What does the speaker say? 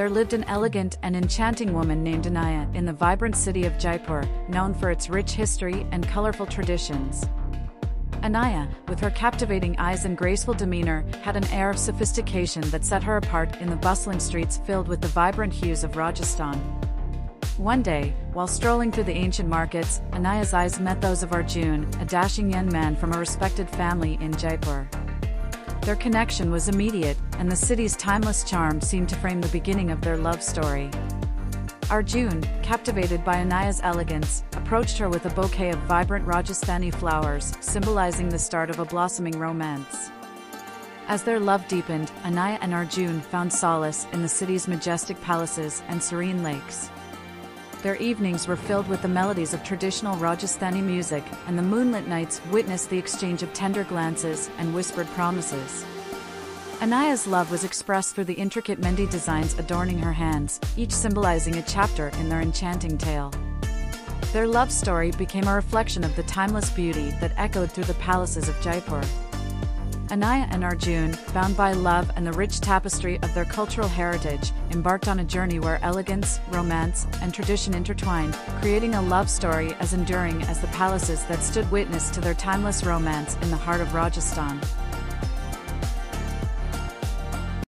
there lived an elegant and enchanting woman named Anaya in the vibrant city of Jaipur, known for its rich history and colorful traditions. Anaya, with her captivating eyes and graceful demeanor, had an air of sophistication that set her apart in the bustling streets filled with the vibrant hues of Rajasthan. One day, while strolling through the ancient markets, Anaya's eyes met those of Arjun, a dashing young man from a respected family in Jaipur. Their connection was immediate, and the city's timeless charm seemed to frame the beginning of their love story. Arjun, captivated by Anaya's elegance, approached her with a bouquet of vibrant Rajasthani flowers, symbolizing the start of a blossoming romance. As their love deepened, Anaya and Arjun found solace in the city's majestic palaces and serene lakes. Their evenings were filled with the melodies of traditional Rajasthani music, and the moonlit nights witnessed the exchange of tender glances and whispered promises. Anaya's love was expressed through the intricate Mehndi designs adorning her hands, each symbolizing a chapter in their enchanting tale. Their love story became a reflection of the timeless beauty that echoed through the palaces of Jaipur. Anaya and Arjun, bound by love and the rich tapestry of their cultural heritage, embarked on a journey where elegance, romance, and tradition intertwined, creating a love story as enduring as the palaces that stood witness to their timeless romance in the heart of Rajasthan.